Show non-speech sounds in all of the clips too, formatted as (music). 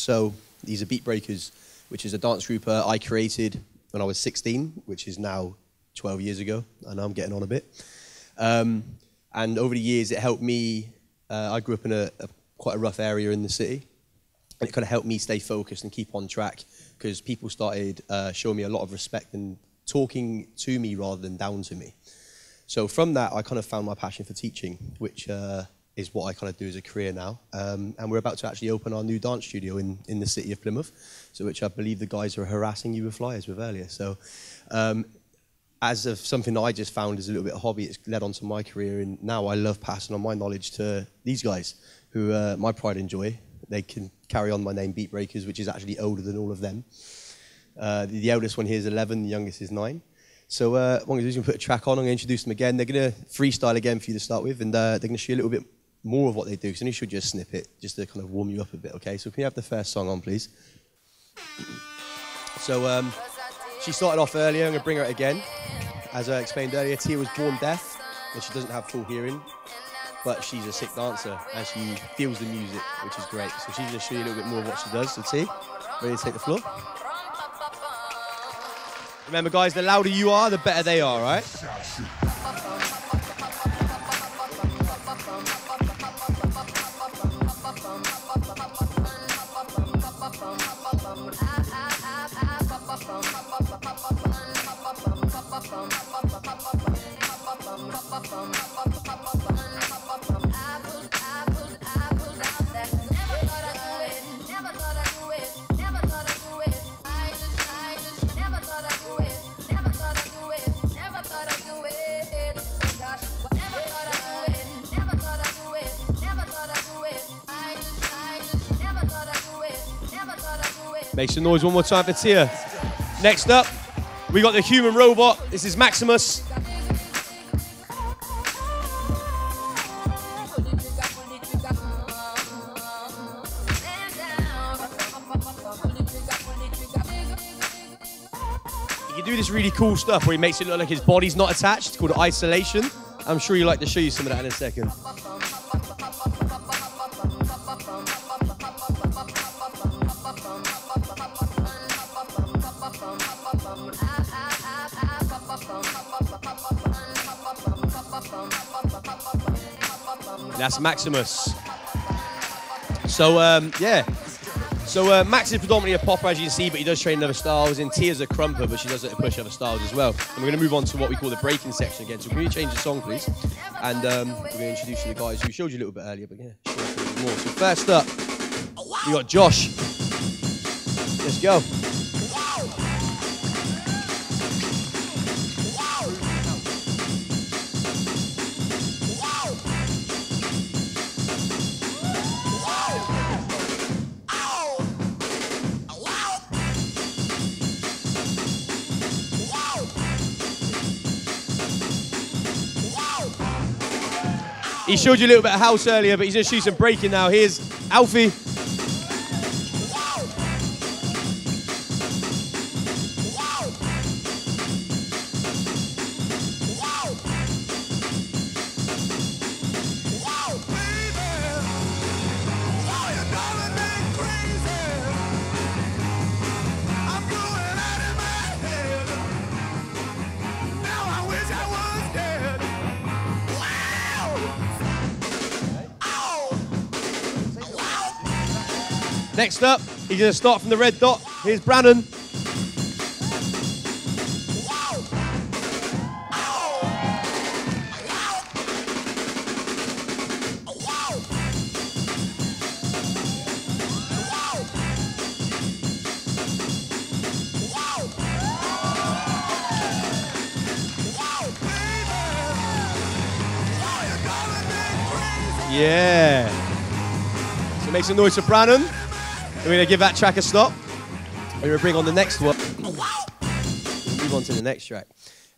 So these are Beat Breakers, which is a dance group uh, I created when I was 16, which is now 12 years ago. Know I'm getting on a bit. Um, and over the years, it helped me. Uh, I grew up in a, a quite a rough area in the city, and it kind of helped me stay focused and keep on track because people started uh, showing me a lot of respect and talking to me rather than down to me. So from that, I kind of found my passion for teaching, which uh, is what I kind of do as a career now. Um, and we're about to actually open our new dance studio in, in the city of Plymouth, so which I believe the guys were harassing you with flyers with earlier. So um, as of something that I just found as a little bit of hobby, it's led on to my career, and now I love passing on my knowledge to these guys, who uh, my pride and joy. They can carry on my name, Beat Breakers, which is actually older than all of them. Uh, the, the eldest one here is 11, the youngest is 9. So uh, going to do is put a track on, I'm going to introduce them again. They're going to freestyle again for you to start with, and uh, they're going to show you a little bit more of what they do, because I only showed you a snippet, just to kind of warm you up a bit, okay? So can you have the first song on, please? So um, she started off earlier, I'm to bring her again. As I explained earlier, Tia was born deaf, and she doesn't have full hearing, but she's a sick dancer, and she feels the music, which is great. So she's to show you a little bit more of what she does. So Tia, ready to take the floor? Remember, guys, the louder you are, the better they are, right? Make some noise one more time for Tia. Next up, we got the human robot. This is Maximus. He can do this really cool stuff where he makes it look like his body's not attached. It's called isolation. I'm sure you'd like to show you some of that in a second. That's Maximus. So um, yeah. So uh, Max is predominantly a popper, as you can see, but he does train other styles. And Tia's a krumper, but she does it to push other styles as well. And we're going to move on to what we call the breaking section again. So can you change the song, please? And um, we're going to introduce you to the guys who showed you a little bit earlier, but yeah, more. So first up, we got Josh. Let's go. He showed you a little bit of house earlier, but he's going to shoot some breaking now. Here's Alfie. Next up, he's going to start from the red dot. Here's Brannon. Yeah. So make some noise for Brannon. We're going to give that track a stop. We're going to bring on the next one. Move on to the next track.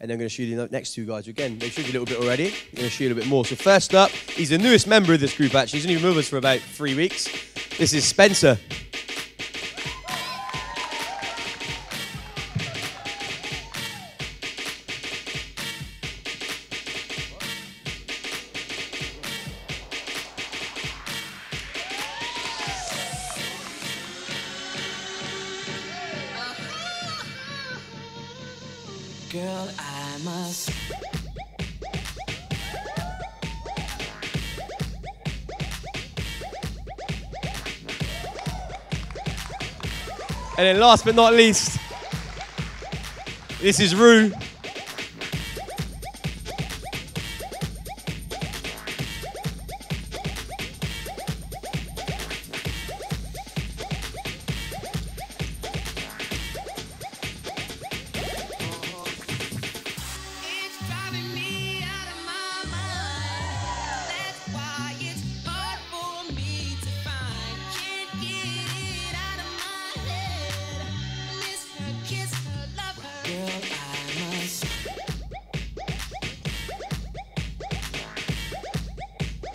And then I'm going to shoot the next two guys again. They showed you a little bit already. I'm going to shoot a little bit more. So first up, he's the newest member of this group actually. He's only been with us for about three weeks. This is Spencer. Girl, I must. And then last but not least, this is Rue.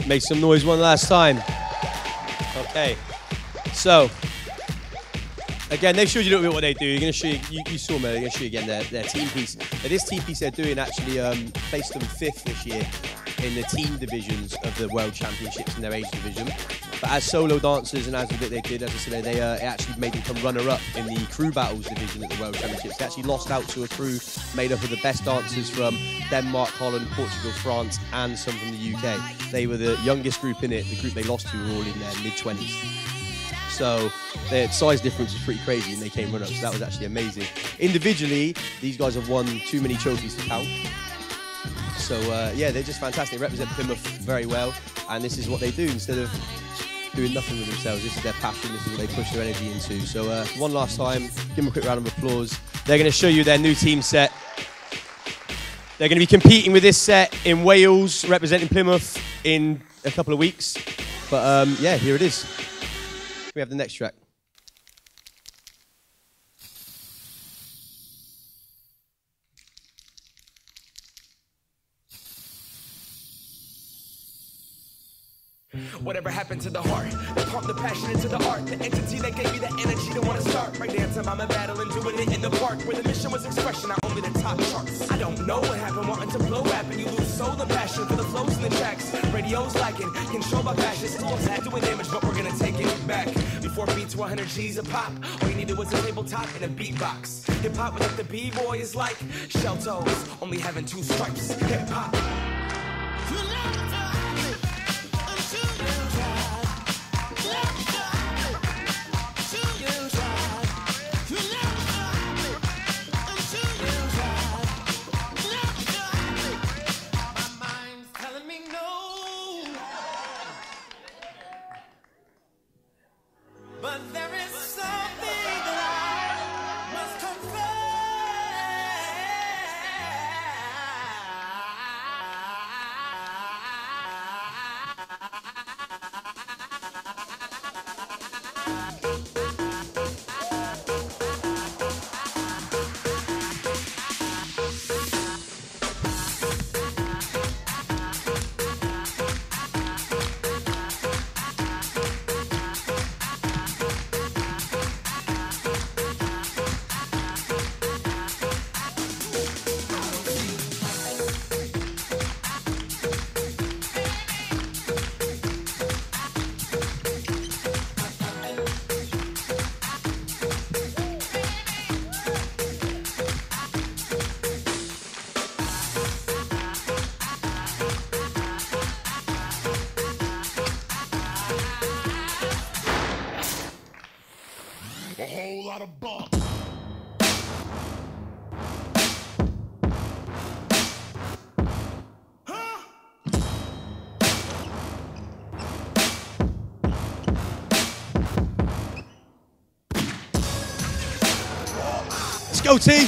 Make some noise one last time. Okay. So, again, they showed you a little bit what they do. You're gonna show you, you, you saw them. They're gonna show you again their, their team piece. Now, this team piece they're doing actually um, placed them fifth this year in the team divisions of the World Championships in their age division. But as solo dancers and as they did, as I said, they uh, actually made them runner-up in the crew battles division at the World Championships. They actually lost out to a crew made up of the best dancers from Denmark, Holland, Portugal, France, and some from the UK. They were the youngest group in it. The group they lost to were all in their mid-20s. So their size difference was pretty crazy, and they came run up. So that was actually amazing. Individually, these guys have won too many trophies to count. So uh, yeah, they're just fantastic. They represent Plymouth very well, and this is what they do instead of doing nothing with themselves. This is their passion. This is what they push their energy into. So uh, one last time, give them a quick round of applause. They're going to show you their new team set. They're going to be competing with this set in Wales, representing Plymouth in a couple of weeks. But um, yeah, here it is. We have the next track. Whatever happened to the heart? They pump the passion into the art. The entity that gave me the energy to want to start. Right dancing, I'm a battle and doing it in the park. Where the mission was expression, not only the top charts. I don't know what happened, wanting to blow rap and you lose soul and passion for the flows and the tracks. Radio's lacking, control by passion. Still upset doing damage, but we're gonna take it back. Before beats 100 G's a pop, all you needed was a tabletop and a beatbox. Hip hop without the B-boy is like shell toes, only having two stripes. Hip hop. Go, T.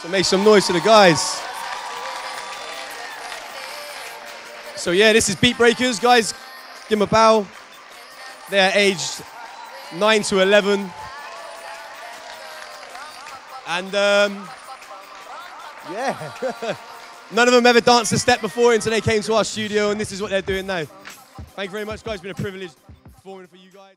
So make some noise to the guys. So yeah, this is Beat Breakers, guys. Give them a bow. They're aged 9 to 11. And um, yeah. (laughs) None of them ever danced a step before until they came to our studio, and this is what they're doing now. Thank you very much, guys. It's been a privilege performing for you guys.